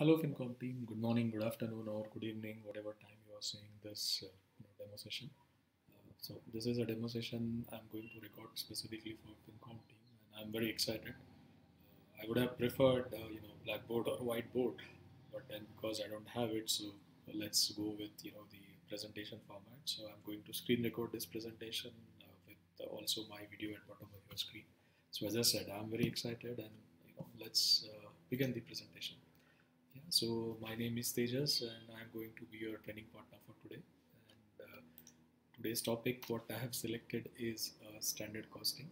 Hello Finkomm team, good morning, good afternoon or good evening, whatever time you are seeing this uh, demo session. Uh, so this is a demo session I'm going to record specifically for Finkomm team and I'm very excited. Uh, I would have preferred uh, you know blackboard or whiteboard but then because I don't have it so let's go with you know the presentation format. So I'm going to screen record this presentation uh, with also my video at bottom of your screen. So as I said I'm very excited and you know let's uh, begin the presentation. So my name is Tejas and I'm going to be your training partner for today. And uh, today's topic, what I have selected is uh, standard costing.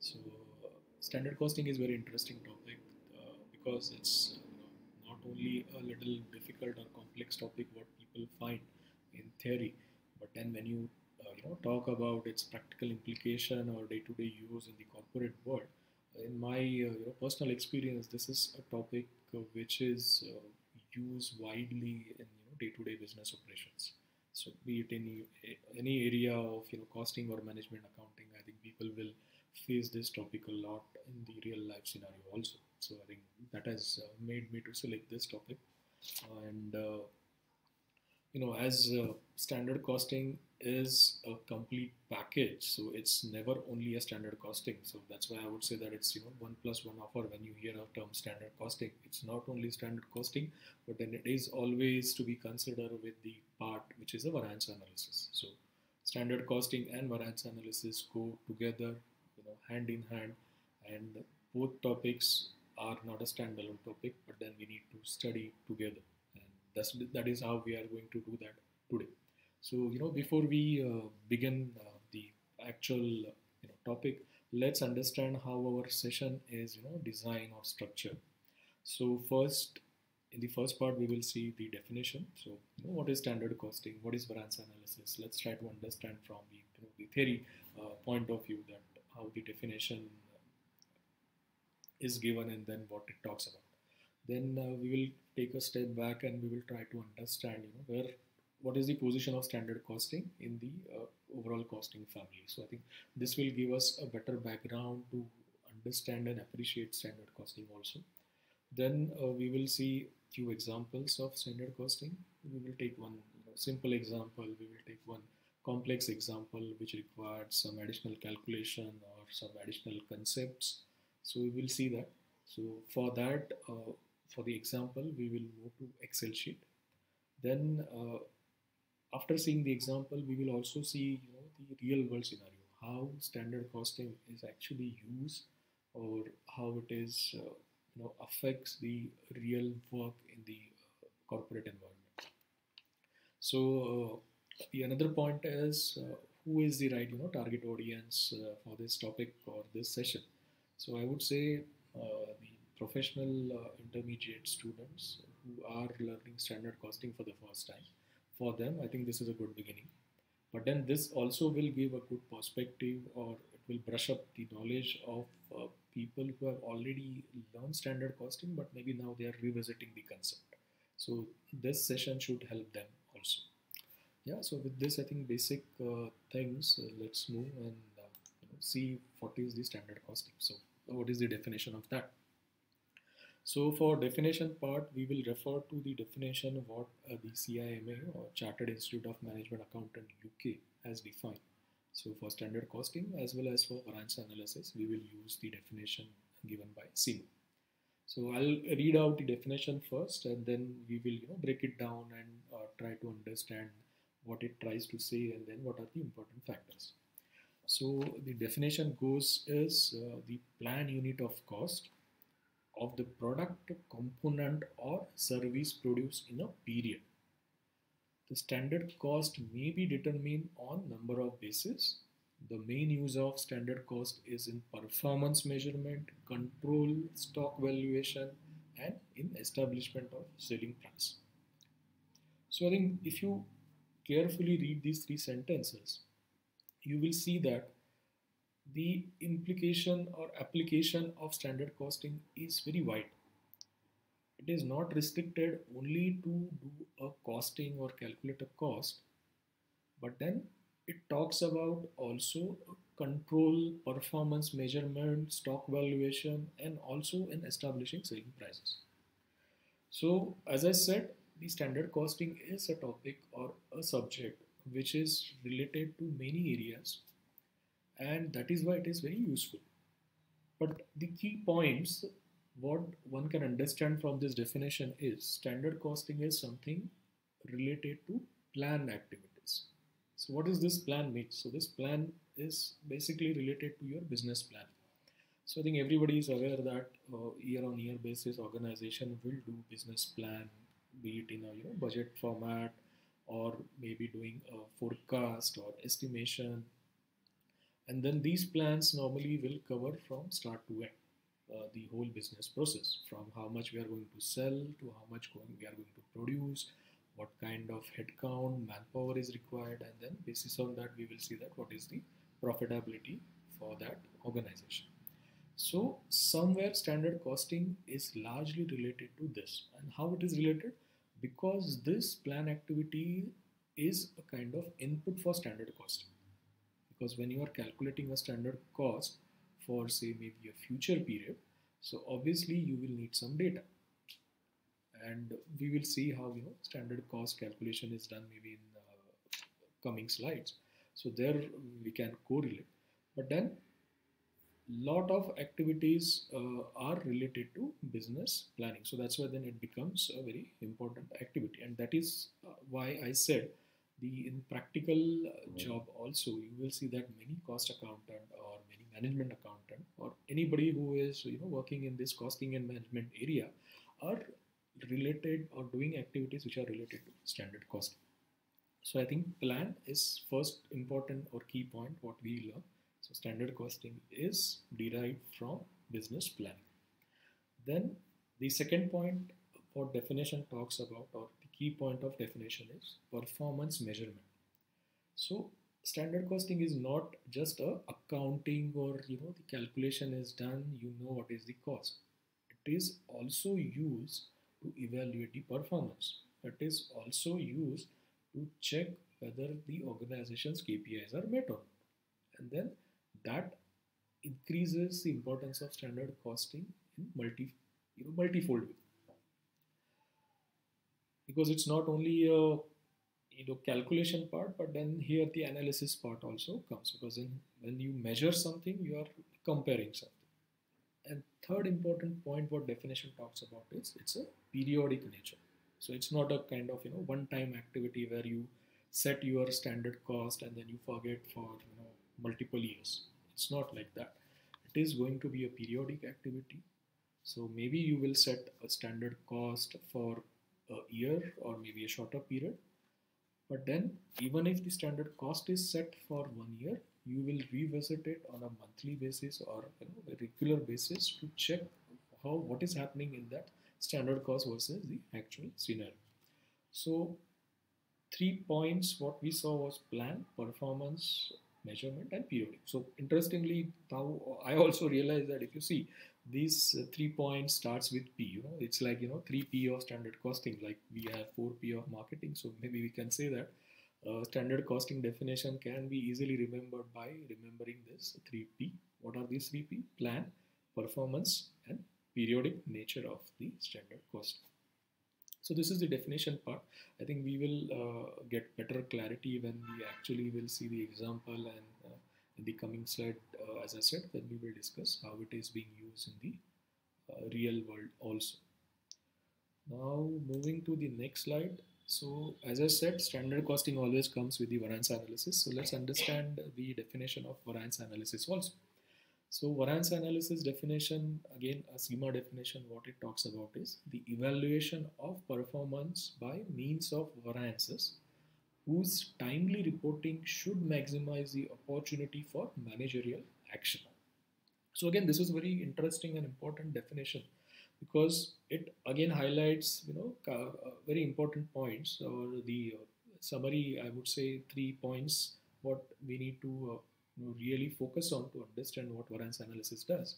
So uh, standard costing is very interesting topic uh, because it's uh, not only a little difficult or complex topic what people find in theory, but then when you uh, you know talk about its practical implication or day-to-day -day use in the corporate world, in my you know, personal experience, this is a topic which is uh, used widely in you know day-to-day business operations. So be it any any area of you know costing or management accounting, I think people will face this topic a lot in the real life scenario also. So I think that has uh, made me to select this topic, and uh, you know as uh, standard costing is a complete package so it's never only a standard costing. So that's why i would say that it's you know one plus one offer when you hear a term standard costing it's not only standard costing but then it is always to be considered with the part which is a variance analysis. So standard costing and variance analysis go together you know hand in hand and both topics are not a standalone topic but then we need to study together that's that is how we are going to do that today so, you know, before we uh, begin uh, the actual you know, topic, let's understand how our session is, you know, design or structure. So first, in the first part, we will see the definition. So, you know, what is standard costing? What is variance analysis? Let's try to understand from the, you know, the theory uh, point of view that how the definition is given and then what it talks about. Then uh, we will take a step back and we will try to understand, you know, where what is the position of standard costing in the uh, overall costing family. So I think this will give us a better background to understand and appreciate standard costing also. Then uh, we will see few examples of standard costing. We will take one simple example. We will take one complex example which required some additional calculation or some additional concepts. So we will see that. So for that, uh, for the example, we will move to Excel sheet. Then uh, after seeing the example, we will also see you know, the real world scenario, how standard costing is actually used or how it is uh, you know affects the real work in the uh, corporate environment. So uh, the another point is uh, who is the right you know target audience uh, for this topic or this session. So I would say the professional intermediate students who are learning standard costing for the first time for them, I think this is a good beginning. But then this also will give a good perspective or it will brush up the knowledge of uh, people who have already learned standard costing, but maybe now they are revisiting the concept. So this session should help them also. Yeah, so with this, I think basic uh, things, uh, let's move and uh, see what is the standard costing. So what is the definition of that? So for definition part, we will refer to the definition of what uh, the CIMA or Chartered Institute of Management Accountant UK has defined. So for standard costing as well as for variance analysis, we will use the definition given by CIMA. So I'll read out the definition first and then we will you know, break it down and uh, try to understand what it tries to say and then what are the important factors. So the definition goes is uh, the plan unit of cost of the product, component or service produced in a period. The standard cost may be determined on number of bases. The main use of standard cost is in performance measurement, control, stock valuation, and in establishment of selling price. So I think if you carefully read these three sentences, you will see that the implication or application of standard costing is very wide. It is not restricted only to do a costing or calculate a cost, but then it talks about also control, performance measurement, stock valuation, and also in establishing selling prices. So, as I said, the standard costing is a topic or a subject which is related to many areas, and that is why it is very useful. But the key points, what one can understand from this definition is standard costing is something related to plan activities. So, what does this plan mean? So, this plan is basically related to your business plan. So I think everybody is aware that uh, year on year basis organization will do business plan, be it in a you know budget format or maybe doing a forecast or estimation. And then these plans normally will cover from start to end. Uh, the whole business process from how much we are going to sell to how much we are going to produce what kind of headcount manpower is required and then basis on that we will see that what is the profitability for that organization so somewhere standard costing is largely related to this. And how it is related? Because this plan activity is a kind of input for standard costing. Because when you are calculating a standard cost for say maybe a future period, so obviously you will need some data. And we will see how you know standard cost calculation is done maybe in uh, coming slides. So there we can correlate. But then lot of activities uh, are related to business planning so that's why then it becomes a very important activity and that is uh, why i said the in practical uh, job also you will see that many cost accountant or many management accountant or anybody who is you know working in this costing and management area are related or doing activities which are related to standard costing. So i think plan is first important or key point what we learn. So standard costing is derived from business planning. Then the second point what definition talks about or key point of definition is performance measurement. So standard costing is not just a accounting or you know the calculation is done you know what is the cost. It is also used to evaluate the performance. It is also used to check whether the organization's KPIs are met or not. And then that increases the importance of standard costing in multi you know multifold way because it's not only a you know calculation part but then here the analysis part also comes because in, when you measure something you are comparing something and third important point what definition talks about is it's a periodic nature so it's not a kind of you know one time activity where you set your standard cost and then you forget for you know multiple years it's not like that. It is going to be a periodic activity. So maybe you will set a standard cost for a year or maybe a shorter period. But then even if the standard cost is set for one year, you will revisit it on a monthly basis or you know, a regular basis to check how what is happening in that standard cost versus the actual scenario. So three points what we saw was plan, performance, measurement and periodic. So interestingly, now I also realized that if you see these uh, three points starts with P, you know, it's like, you know, 3P of standard costing, like we have 4P of marketing. So maybe we can say that uh, standard costing definition can be easily remembered by remembering this 3P. What are these 3P? Plan, performance and periodic nature of the standard cost. So this is the definition part. I think we will uh, get better clarity when we actually will see the example and in the coming slide, uh, as I said, then we will discuss how it is being used in the uh, real world also. Now moving to the next slide. So as I said, standard costing always comes with the variance analysis. So let's understand the definition of variance analysis also. So variance analysis definition, again a CIMA definition, what it talks about is the evaluation of performance by means of variances whose timely reporting should maximize the opportunity for managerial action. So again, this is very interesting and important definition because it again highlights, you know, uh, very important points or the uh, summary, I would say three points what we need to uh, know, really focus on to understand what variance analysis does.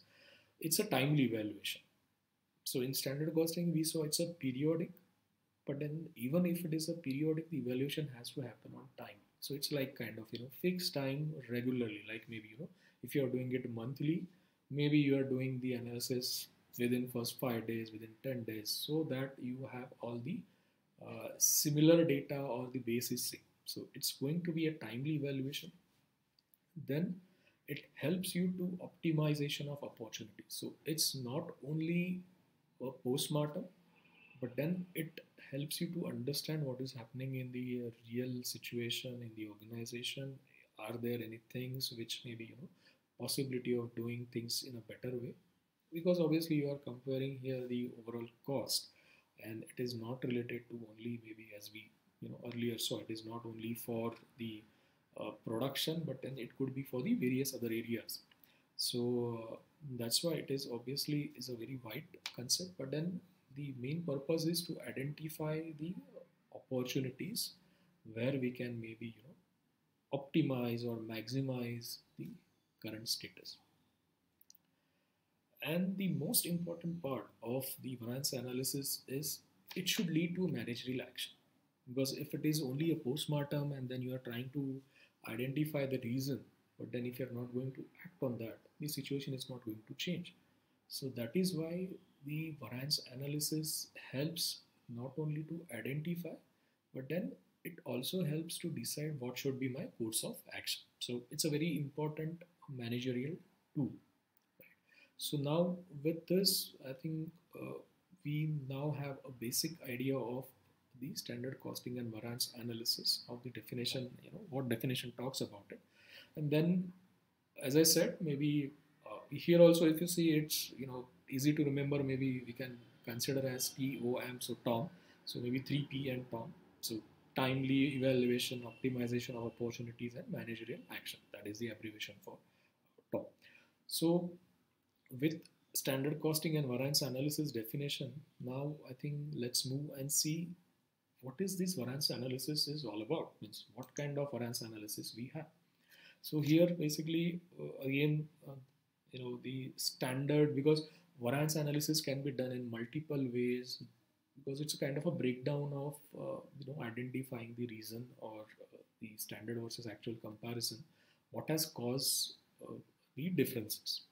It's a timely evaluation. So in standard costing, we saw it's a periodic, but then even if it is a periodic, the evaluation has to happen on time. So it's like kind of you know fixed time regularly. Like maybe you know if you are doing it monthly, maybe you are doing the analysis within first five days, within 10 days, so that you have all the uh, similar data or the basis same. So it's going to be a timely evaluation. Then it helps you to optimization of opportunities. So it's not only a postmortem, but then it helps you to understand what is happening in the uh, real situation in the organization. Are there any things which maybe you know possibility of doing things in a better way? Because obviously you are comparing here the overall cost, and it is not related to only maybe as we you know earlier saw. It is not only for the uh, production, but then it could be for the various other areas. So uh, that's why it is obviously is a very wide concept, but then the main purpose is to identify the opportunities where we can maybe you know optimize or maximize the current status. And the most important part of the variance analysis is it should lead to managerial action. Because if it is only a postmortem and then you are trying to identify the reason, but then if you're not going to act on that, the situation is not going to change. So that is why the variance analysis helps not only to identify, but then it also helps to decide what should be my course of action. So it's a very important managerial tool. So now with this, I think uh, we now have a basic idea of the standard costing and variance analysis of the definition, you know, what definition talks about it. And then, as I said, maybe uh, here also, if you see it's, you know, easy to remember, maybe we can consider as TOM, so TOM. So maybe 3P and TOM. So timely evaluation, optimization of opportunities and managerial action. That is the abbreviation for TOM. So with standard costing and variance analysis definition, now I think let's move and see what is this variance analysis is all about means what kind of variance analysis we have so here basically uh, again uh, you know the standard because variance analysis can be done in multiple ways because it's a kind of a breakdown of uh, you know identifying the reason or uh, the standard versus actual comparison. What has caused uh, the differences